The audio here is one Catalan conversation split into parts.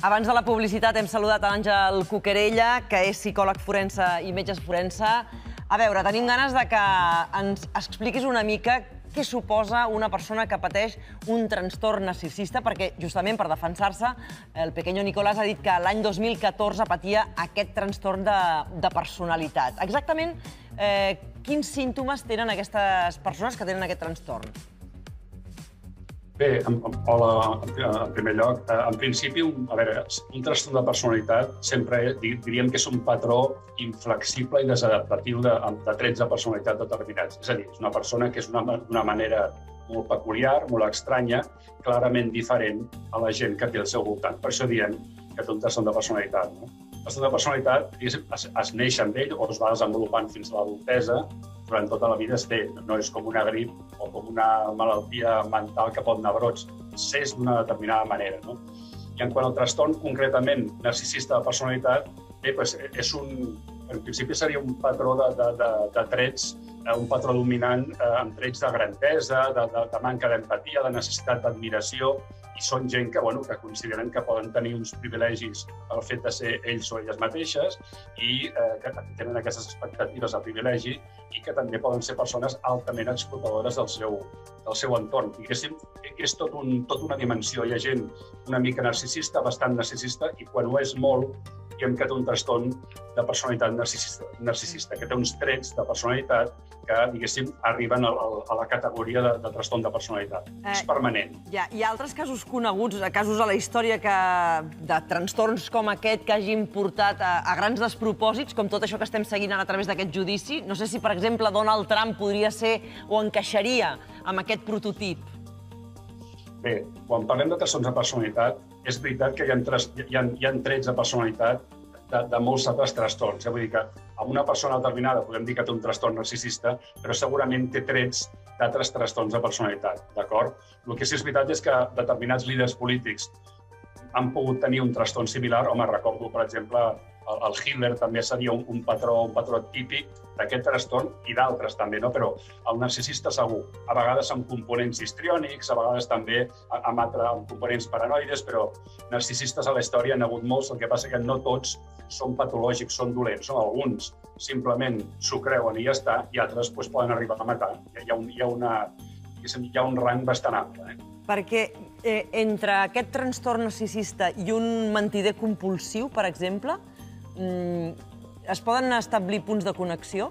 Abans de la publicitat hem saludat l'Àngel Cuquerella, que és psicòleg forense i metge forense. A veure, tenim ganes de que ens expliquis una mica què suposa una persona que pateix un trastorn narcisista, perquè justament per defensar-se, el pequeño Nicolás ha dit que l'any 2014 patia aquest trastorn de, de personalitat. Exactament eh, quins símptomes tenen aquestes persones que tenen aquest trastorn? Bé, en, hola, en primer lloc. Eh, en principi, un, a veure, un trastorn de personalitat sempre diríem que és un patró inflexible i desadaptatiu de, de trets de personalitat determinats. És a dir, és una persona que és d'una manera molt peculiar, molt estranya, clarament diferent a la gent que té al seu voltant. Per això diem que té un trastorn de personalitat. No? El trastorn de personalitat es, es, es neix amb ell o es va desenvolupant fins a l'adultesa durant tota la vida es té. No és com una grip o com una malaltia mental que pot anar brots. S'és d'una determinada manera. No? I en quant al trastorn concretament narcisista de personalitat, bé, doncs és un, en principi seria un patró de, de, de, de trets, un patró dominant eh, amb trets de grandesa, de, de, de manca d'empatia, de necessitat d'admiració, i són gent que, bueno, que consideren que poden tenir uns privilegis pel fet de ser ells o elles mateixes i eh, que tenen aquestes expectatives de privilegi i que també poden ser persones altament explotadores del seu, del seu entorn. Diguéssim, és tot un, tot una dimensió. Hi ha gent una mica narcisista, bastant narcisista, i quan ho és molt, diem que té un trastorn de personalitat narcisista, narcisista que té uns trets de personalitat que, diguéssim, arriben a, a la categoria de, de trastorn de personalitat. Eh, és permanent. Hi ha, hi ha altres casos coneguts, casos a la història que, de trastorns com aquest que hagin portat a, a grans despropòsits, com tot això que estem seguint ara a través d'aquest judici. No sé si, per exemple, Donald Trump podria ser o encaixaria amb aquest prototip. Bé, quan parlem de trastorns de personalitat, és veritat que hi ha, hi ha, hi ha trets de personalitat de, de molts altres trastorns. Eh? Vull dir que a una persona determinada podem dir que té un trastorn narcisista, però segurament té trets d'altres trastorns de personalitat, d'acord? El que sí és veritat és que determinats líders polítics han pogut tenir un trastorn similar. Home, recordo, per exemple, el, el Hitler també seria un, un patró, un patró típic d'aquest trastorn i d'altres també, no? però el narcisista segur, a vegades amb components histriònics, a vegades també amb, altre, amb components paranoides, però narcisistes a la història han hagut molts, el que passa que no tots són patològics, són dolents, són alguns simplement s'ho creuen i ja està, i altres pues, poden arribar a matar. Hi ha, un, hi ha, una, hi ha un rang bastant ample. Eh? Perquè eh, entre aquest trastorn narcisista i un mentider compulsiu, per exemple, es poden establir punts de connexió?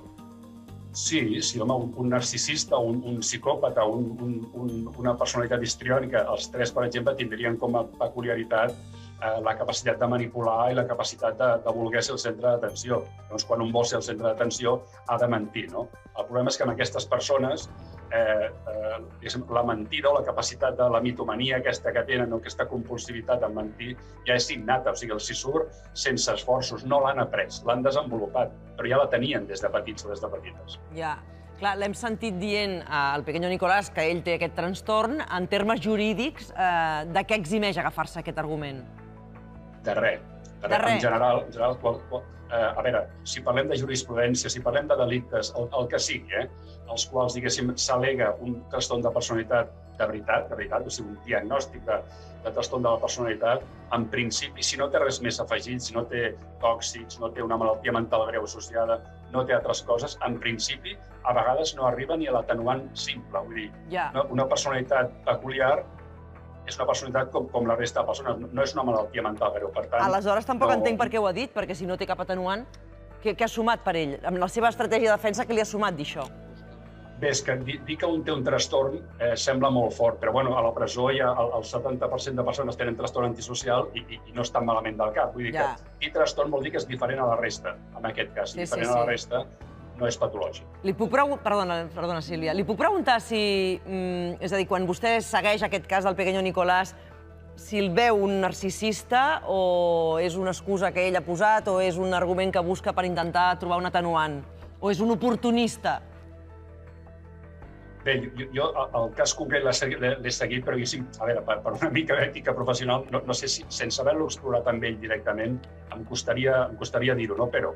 Sí, sí, home, un, un narcisista, un, un psicòpata, un, un, un, una personalitat histriònica, els tres, per exemple, tindrien com a peculiaritat eh, la capacitat de manipular i la capacitat de, de voler ser el centre d'atenció. Doncs quan un vol ser el centre d'atenció ha de mentir, no? El problema és que amb aquestes persones eh, eh, la mentida o la capacitat de la mitomania aquesta que tenen o aquesta compulsivitat en mentir ja és innata, o sigui, els hi surt sense esforços, no l'han après, l'han desenvolupat, però ja la tenien des de petits o des de petites. Ja. Clar, l'hem sentit dient al pequeño Nicolás que ell té aquest trastorn. En termes jurídics, eh, de què eximeix agafar-se aquest argument? De res. De, de res. En general, en general qual, qual, eh, a veure, si parlem de jurisprudència, si parlem de delictes, el, el que sigui, eh, els quals, diguéssim, s'alega un trastorn de personalitat de veritat, de veritat, o sigui, un diagnòstic de, de trastorn de la personalitat, en principi, si no té res més afegit, si no té tòxics, no té una malaltia mental greu associada, no té altres coses, en principi, a vegades no arriba ni a l'atenuant simple. Vull dir, yeah. una, una personalitat peculiar és una personalitat com, com la resta de persones, no és una malaltia mental greu, per tant... Aleshores tampoc no... entenc per què ho ha dit, perquè si no té cap atenuant, què, què ha sumat per ell? Amb la seva estratègia de defensa, què li ha sumat d'això? Bé, és que dir, dir que un té un trastorn eh, sembla molt fort, però bueno, a la presó ha el, el 70% de persones tenen trastorn antisocial i, i, i no estan malament del cap. Vull dir ja. que dir trastorn vol dir que és diferent a la resta, en aquest cas. Sí, diferent sí, sí. a la resta no és patològic. Li puc preguntar... Perdona, perdona, Sílvia. Li puc preguntar si... Mm, és a dir, quan vostè segueix aquest cas del pequeño Nicolás, si el veu un narcisista o és una excusa que ell ha posat o és un argument que busca per intentar trobar un atenuant? O és un oportunista? Bé, jo, jo el cas concret l'he seguit, però a veure, per, per una mica d'ètica professional, no, no sé si, sense haver-lo explorat amb ell directament, em costaria, em costaria dir-ho, no? Però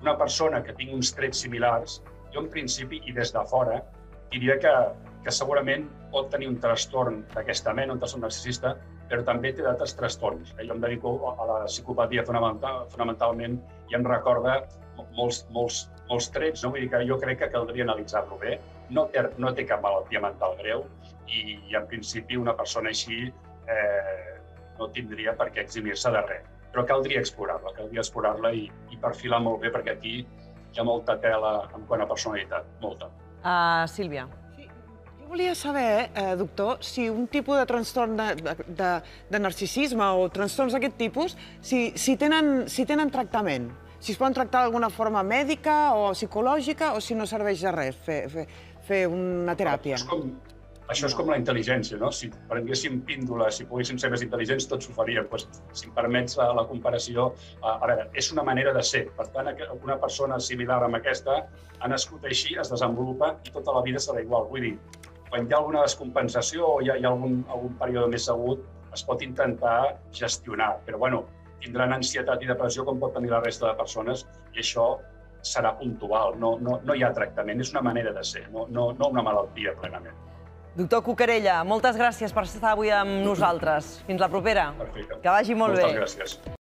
una persona que tingui uns trets similars, jo en principi i des de fora diria que, que segurament pot tenir un trastorn d'aquesta mena, un trastorn narcisista, però també té d'altres trastorns. Jo em dedico a la psicopatia fonamental, fonamentalment i em recorda molts, molts, molts trets, no? Vull dir que jo crec que caldria analitzar-lo bé. No té, no té cap malaltia mental greu i, i en principi, una persona així eh, no tindria per què eximir-se de res. Però caldria explorar-la, caldria explorar-la i, i perfilar molt bé, perquè aquí hi ha molta tela en quant a personalitat, molta. Uh, Sílvia. Sí, jo volia saber, eh, doctor, si un tipus de trastorn de, de, de, de narcisisme o trastorns d'aquest tipus, si, si, tenen, si tenen tractament. Si es poden tractar d'alguna forma mèdica o psicològica o si no serveix de res fer, fer, fer una teràpia. És com, això és com la intel·ligència, no? Si prenguéssim píndoles, si poguéssim ser més intel·ligents, tots ho faríem. Pues, si em permets la, la comparació, a, a veure, és una manera de ser. Per tant, una persona similar amb aquesta ha nascut així, es desenvolupa i tota la vida serà igual. Vull dir, quan hi ha alguna descompensació o hi ha, hi ha algun, algun període més agut, es pot intentar gestionar. Però, bueno, tindran ansietat i depressió com pot tenir la resta de persones i això serà puntual, no, no, no hi ha tractament, és una manera de ser, no, no, no una malaltia plenament. Doctor Cucarella, moltes gràcies per estar avui amb nosaltres. Fins la propera. Perfecte. Que vagi molt Moltes bé. gràcies.